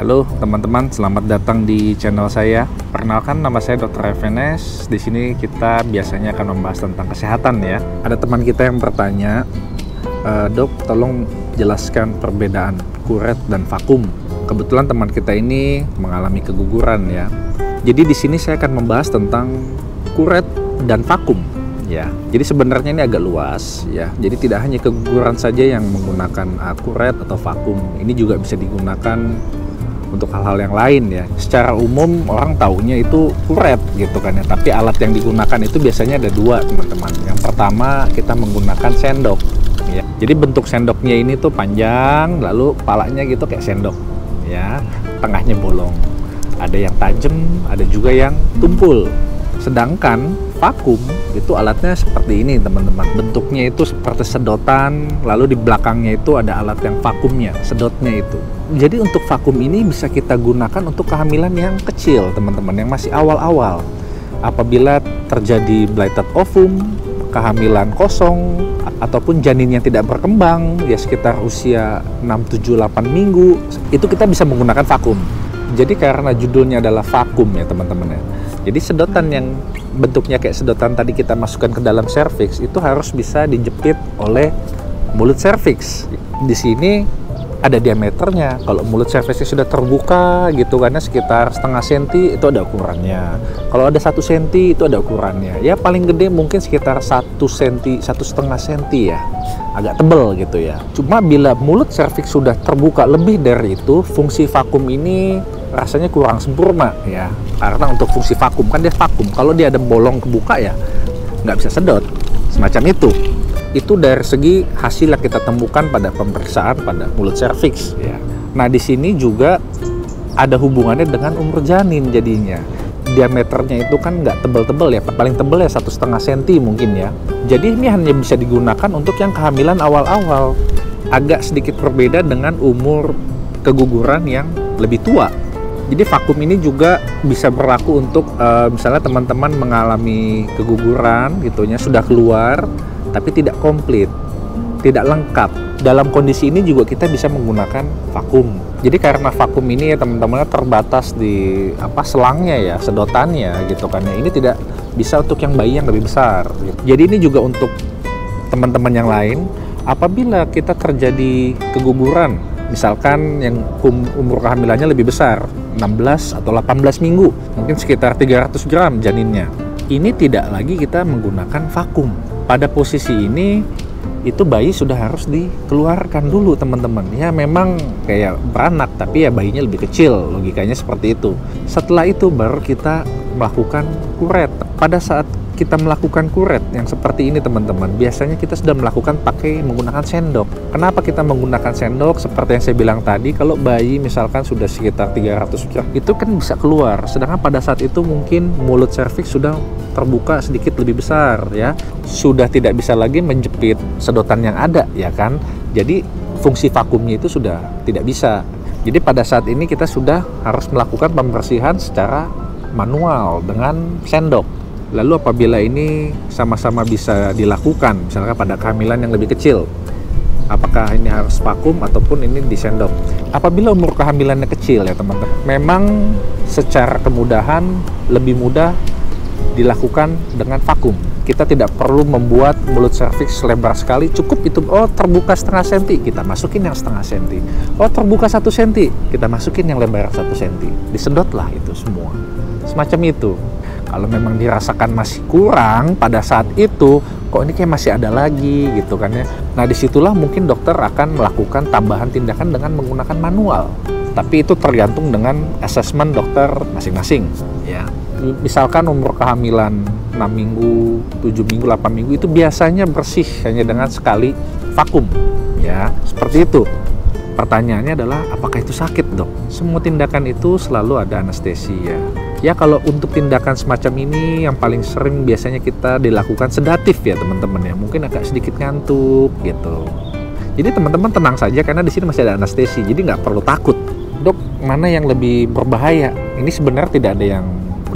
Halo teman-teman, selamat datang di channel saya. Perkenalkan nama saya Dr. FNS. Di sini kita biasanya akan membahas tentang kesehatan ya. Ada teman kita yang bertanya, e, "Dok, tolong jelaskan perbedaan kuret dan vakum." Kebetulan teman kita ini mengalami keguguran ya. Jadi di sini saya akan membahas tentang kuret dan vakum ya. Jadi sebenarnya ini agak luas ya. Jadi tidak hanya keguguran saja yang menggunakan uh, kuret atau vakum. Ini juga bisa digunakan untuk hal-hal yang lain ya. Secara umum orang taunya itu kuret gitu kan ya. Tapi alat yang digunakan itu biasanya ada dua teman-teman. Yang pertama kita menggunakan sendok ya. Jadi bentuk sendoknya ini tuh panjang, lalu palanya gitu kayak sendok ya. Tengahnya bolong. Ada yang tajam, ada juga yang tumpul. Sedangkan vakum itu alatnya seperti ini teman-teman. Bentuknya itu seperti sedotan lalu di belakangnya itu ada alat yang vakumnya sedotnya itu. Jadi untuk vakum ini bisa kita gunakan untuk kehamilan yang kecil teman-teman yang masih awal-awal. Apabila terjadi blighted ovum kehamilan kosong ataupun janin yang tidak berkembang ya sekitar usia 6 7 8 minggu itu kita bisa menggunakan vakum. Jadi karena judulnya adalah vakum ya teman-teman ya jadi sedotan yang bentuknya kayak sedotan tadi kita masukkan ke dalam cervix itu harus bisa dijepit oleh mulut cervix. Di sini ada diameternya. Kalau mulut cervixnya sudah terbuka gitu karena sekitar setengah senti itu ada ukurannya. Kalau ada satu senti itu ada ukurannya. Ya paling gede mungkin sekitar satu senti, satu setengah senti ya. Agak tebel gitu ya. Cuma bila mulut cervix sudah terbuka lebih dari itu, fungsi vakum ini rasanya kurang sempurna ya. Karena untuk fungsi vakum kan dia vakum. Kalau dia ada bolong kebuka ya nggak bisa sedot. Semacam itu itu dari segi hasil yang kita temukan pada pemeriksaan pada mulut serviks ya. Nah di sini juga ada hubungannya dengan umur janin jadinya. Diameternya itu kan nggak tebel-tebel ya, paling tebel ya satu setengah senti mungkin ya. Jadi ini hanya bisa digunakan untuk yang kehamilan awal-awal. Agak sedikit berbeda dengan umur keguguran yang lebih tua. Jadi vakum ini juga bisa berlaku untuk uh, misalnya teman-teman mengalami keguguran gitunya sudah keluar tapi tidak komplit, tidak lengkap. Dalam kondisi ini juga kita bisa menggunakan vakum. Jadi karena vakum ini ya teman-teman terbatas di apa selangnya ya, sedotannya gitu kan ya. Ini tidak bisa untuk yang bayi yang lebih besar. Gitu. Jadi ini juga untuk teman-teman yang lain apabila kita terjadi keguguran misalkan yang um, umur kehamilannya lebih besar 16 atau 18 minggu. Mungkin sekitar 300 gram janinnya. Ini tidak lagi kita menggunakan vakum. Pada posisi ini itu bayi sudah harus dikeluarkan dulu teman-teman. Ya memang kayak beranak tapi ya bayinya lebih kecil logikanya seperti itu. Setelah itu baru kita melakukan kuret. Pada saat kita melakukan kuret yang seperti ini teman-teman biasanya kita sudah melakukan pakai menggunakan sendok. Kenapa kita menggunakan sendok? Seperti yang saya bilang tadi kalau bayi misalkan sudah sekitar 300 gram itu kan bisa keluar. Sedangkan pada saat itu mungkin mulut serviks sudah terbuka sedikit lebih besar ya. Sudah tidak bisa lagi menjepit sedotan yang ada ya kan? Jadi fungsi vakumnya itu sudah tidak bisa. Jadi pada saat ini kita sudah harus melakukan pembersihan secara manual dengan sendok Lalu apabila ini sama-sama bisa dilakukan, misalnya pada kehamilan yang lebih kecil, apakah ini harus vakum ataupun ini disendok? Apabila umur kehamilannya kecil ya teman-teman, memang secara kemudahan lebih mudah dilakukan dengan vakum. Kita tidak perlu membuat mulut serviks lebar sekali, cukup itu oh terbuka setengah senti, kita masukin yang setengah senti. Oh terbuka satu senti, kita masukin yang lebar satu senti. Disedotlah itu semua, semacam itu. Kalau memang dirasakan masih kurang pada saat itu, kok ini kayak masih ada lagi gitu kan ya. Nah di situlah mungkin dokter akan melakukan tambahan tindakan dengan menggunakan manual. Tapi itu tergantung dengan asesmen dokter masing-masing. Ya. Misalkan umur kehamilan 6 minggu, 7 minggu, 8 minggu itu biasanya bersih hanya dengan sekali vakum. Ya, seperti itu. Pertanyaannya adalah apakah itu sakit dok? Semua tindakan itu selalu ada anestesia ya kalau untuk tindakan semacam ini yang paling sering biasanya kita dilakukan sedatif ya teman-teman ya. Mungkin agak sedikit ngantuk gitu. Jadi teman-teman tenang saja karena di sini masih ada anestesi jadi nggak perlu takut. Dok mana yang lebih berbahaya? Ini sebenarnya tidak ada yang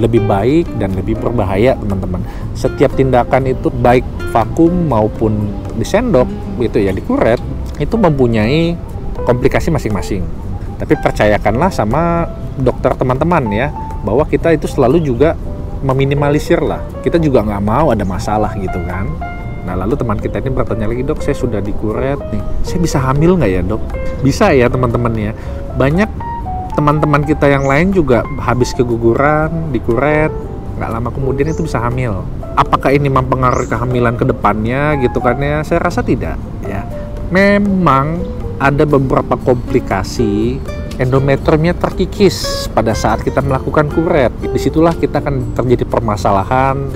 lebih baik dan lebih berbahaya teman-teman. Setiap tindakan itu baik vakum maupun disendok gitu ya dikuret itu mempunyai komplikasi masing-masing. Tapi percayakanlah sama dokter teman-teman ya, bahwa kita itu selalu juga meminimalisir lah. Kita juga nggak mau ada masalah gitu kan. Nah lalu teman kita ini bertanya lagi dok, saya sudah dikuret nih, saya bisa hamil nggak ya dok? Bisa ya teman-teman ya. Banyak teman-teman kita yang lain juga habis keguguran, dikuret, nggak lama kemudian itu bisa hamil. Apakah ini mempengaruhi kehamilan ke depannya gitu kan ya? Saya rasa tidak ya. Memang ada beberapa komplikasi endometriumnya terkikis pada saat kita melakukan kuret. Di situlah kita akan terjadi permasalahan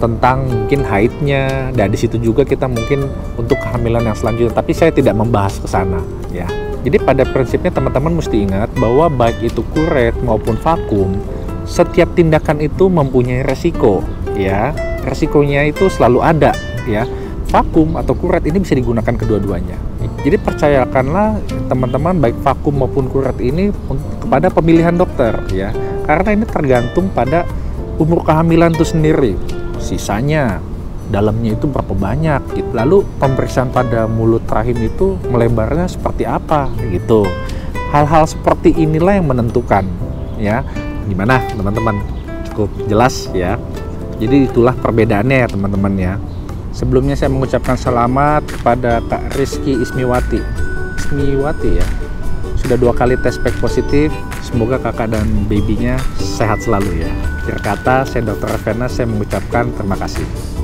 tentang mungkin haidnya. Dan di situ juga kita mungkin untuk kehamilan yang selanjutnya. Tapi saya tidak membahas ke sana ya. Jadi pada prinsipnya teman-teman mesti ingat bahwa baik itu kuret maupun vakum setiap tindakan itu mempunyai resiko ya. Resikonya itu selalu ada ya. Vakum atau kuret ini bisa digunakan kedua-duanya jadi percayakanlah teman-teman baik vakum maupun kuret ini kepada pemilihan dokter ya. Karena ini tergantung pada umur kehamilan itu sendiri. Sisanya dalamnya itu berapa banyak gitu. lalu pemeriksaan pada mulut rahim itu melebarnya seperti apa gitu. Hal-hal seperti inilah yang menentukan ya. Gimana teman-teman? Cukup jelas ya. Jadi itulah perbedaannya ya teman-teman ya sebelumnya saya mengucapkan selamat kepada Kak Rizky Ismiwati. Ismiwati ya? Sudah dua kali tes pack positif. Semoga kakak dan babynya sehat selalu ya. Akhir kata saya Dr. Revena saya mengucapkan terima kasih